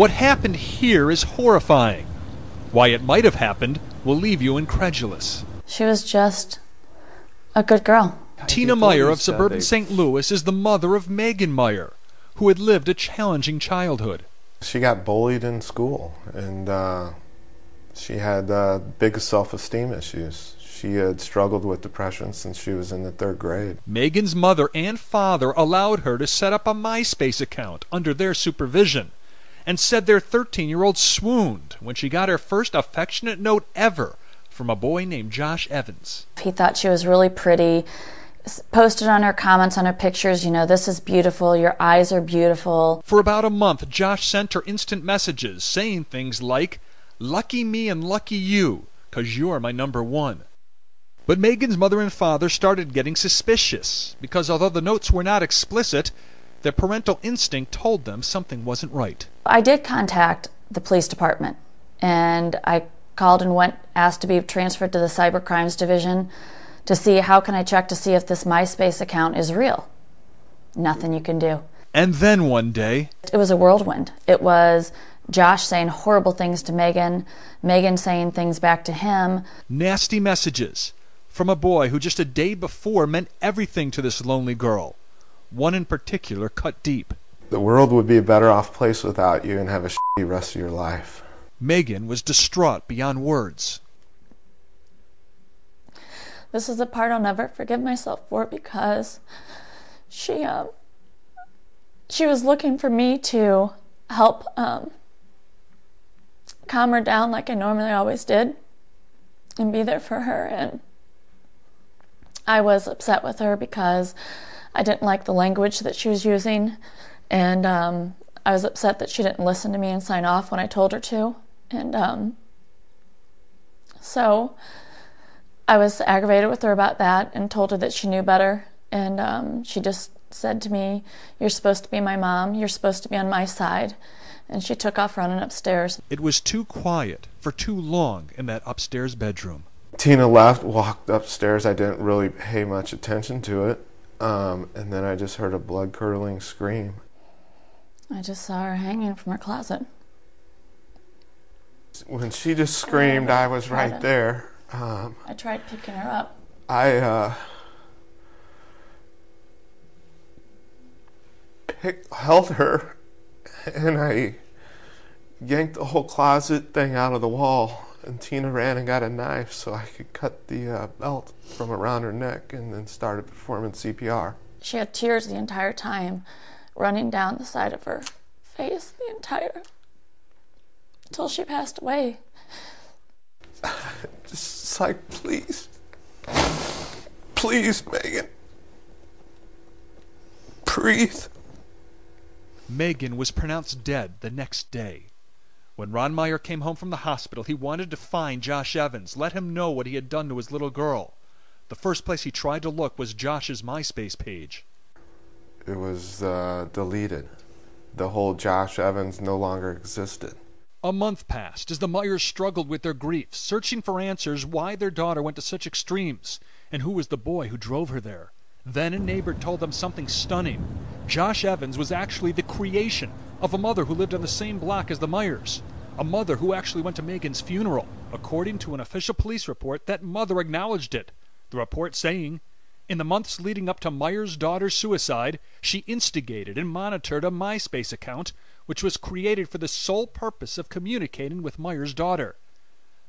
What happened here is horrifying. Why it might have happened will leave you incredulous. She was just a good girl. Tina Meier of suburban St. Louis is the mother of Megan Meier, who had lived a challenging childhood. She got bullied in school, and uh, she had uh, big self-esteem issues. She had struggled with depression since she was in the third grade. Megan's mother and father allowed her to set up a MySpace account under their supervision and said their 13 year old swooned when she got her first affectionate note ever from a boy named Josh Evans. He thought she was really pretty, posted on her comments on her pictures, you know, this is beautiful, your eyes are beautiful. For about a month, Josh sent her instant messages saying things like, Lucky me and lucky you, 'cause you're my number one. But Megan's mother and father started getting suspicious because although the notes were not explicit, their parental instinct told them something wasn't right. I did contact the police department and I called and went asked to be transferred to the cyber crimes division to see how can I check to see if this MySpace account is real. Nothing you can do. And then one day, it was a whirlwind. It was Josh saying horrible things to Megan, Megan saying things back to him. Nasty messages from a boy who just a day before meant everything to this lonely girl. One in particular cut deep. The world would be a better off place without you and have a shitty rest of your life. Megan was distraught beyond words. This is the part I'll never forgive myself for because she um she was looking for me to help um calm her down like I normally always did and be there for her and I was upset with her because I didn't like the language that she was using and um, I was upset that she didn't listen to me and sign off when I told her to and um, so I was aggravated with her about that and told her that she knew better. And um, she just said to me, You're supposed to be my mom. You're supposed to be on my side. And she took off running upstairs. It was too quiet for too long in that upstairs bedroom. Tina left, walked upstairs. I didn't really pay much attention to it. Um, and then I just heard a blood curdling scream. I just saw her hanging from her closet. When she just screamed, I was right there. Um, I tried picking her up. I uh, picked, held her, and I yanked the whole closet thing out of the wall. And Tina ran and got a knife so I could cut the uh, belt from around her neck and then started performing CPR. She had tears the entire time running down the side of her face the entire until she passed away. Just like, please. Please, Megan. Breathe. Megan was pronounced dead the next day. When Ron Meier came home from the hospital, he wanted to find Josh Evans, let him know what he had done to his little girl. The first place he tried to look was Josh's MySpace page. It was uh, deleted. The whole Josh Evans no longer existed. A month passed as the Meiers struggled with their grief, searching for answers why their daughter went to such extremes and who was the boy who drove her there. Then a neighbor told them something stunning. Josh Evans was actually the creation of a mother who lived on the same block as the Meiers. A mother who actually went to Megan's funeral. According to an official police report, that mother acknowledged it. The report saying, in the months leading up to Meier's daughter's suicide, she instigated and monitored a MySpace account which was created for the sole purpose of communicating with Meier's daughter.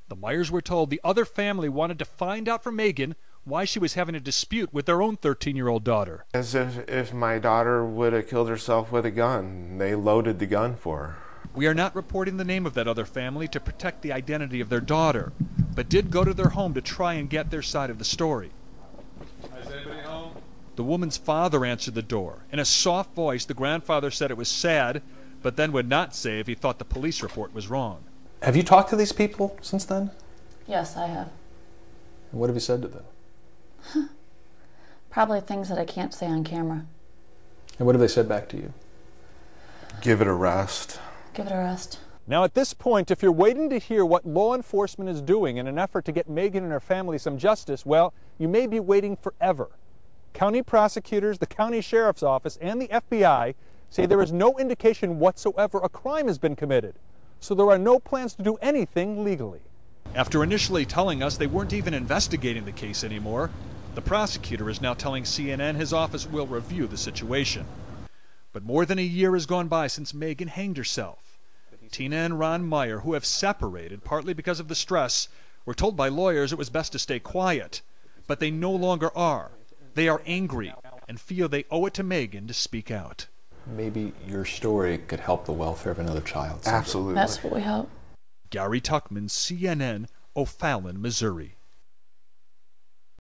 The Meiers were told the other family wanted to find out from Megan why she was having a dispute with their own 13 year old daughter. As if, if my daughter would have killed herself with a gun. They loaded the gun for her. We are not reporting the name of that other family to protect the identity of their daughter, but did go to their home to try and get their side of the story. Is anybody home? The woman's father answered the door. In a soft voice, the grandfather said it was sad but then would not say if he thought the police report was wrong. Have you talked to these people since then? Yes, I have. And what have you said to them? Probably things that I can't say on camera. And what have they said back to you? Give it a rest. Give it a rest. Now, at this point, if you're waiting to hear what law enforcement is doing in an effort to get Megan and her family some justice, well, you may be waiting forever. County prosecutors, the county sheriff's office, and the FBI say there is no indication whatsoever a crime has been committed, so there are no plans to do anything legally. After initially telling us they weren't even investigating the case anymore, the prosecutor is now telling CNN his office will review the situation. But more than a year has gone by since Megan hanged herself. Tina and Ron Meier, who have separated partly because of the stress, were told by lawyers it was best to stay quiet. But they no longer are. They are angry and feel they owe it to Megan to speak out. Maybe your story could help the welfare of another child. someday. Absolutely. That's what we hope. Gary Tuchman, CNN, O'Fallon, Missouri.